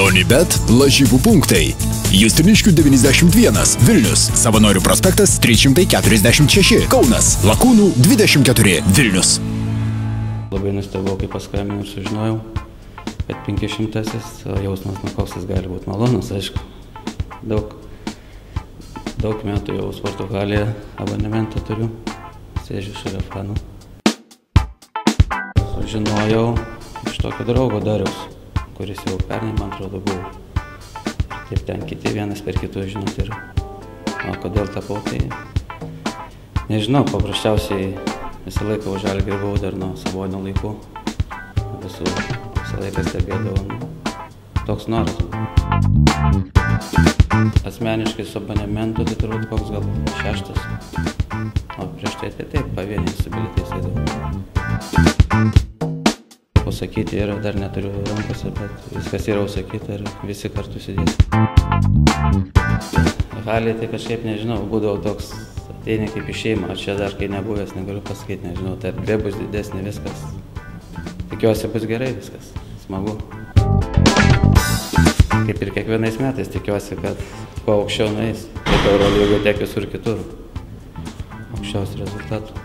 Donybet lažybų punktai. Justiniškių 91 Vilnius. Savanorių prospektas 346 Kaunas. Lakūnų 24 Vilnius. Labai nustebau, kai paskambinau ir sužinojau, kad 500-asis jausmas, nu koks jis gali būti malonus, aišku. Daug, daug metų jau sporto halėje abonementą turiu, sėdžiu šalia fanų. Sužinojau iš tokio draugo Dariaus, kuris jau pernai, man atrodo, buvo. Ir ten kiti vienas per kitus, žinot, ir o kodėl tapau, tai nežinau, paprasčiausiai visą laiką už žalgį buvau dar nuo sabonio laikų. Visų, visą laiką stebėdavau. Nu, toks noras. Asmeniškai su abonementu, tai turbūt koks gal šeštas. O prieš tai tai taip, pavieniai su bilietais eidavau. Pasakyti yra, dar neturiu rankose, bet viskas yra užsakyta ir visi kartu sėdės. Halė tai kažkaip nežinau, būdavo toks ateini kaip į šeimą, aš čia dar kai nebuvęs, negaliu pasakyti, nežinau, tai erdvė bus didesnė, viskas. Tikiuosi bus gerai viskas, smagu. Kaip ir kiekvienais metais tikiuosi, kad kuo aukščiau nueis, tiek Eurolygo, tiek visur kitur. Aukščiausių rezultatų.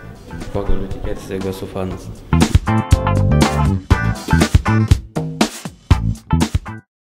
Ko galiu tikėtis, jeigu esu fanas. Thank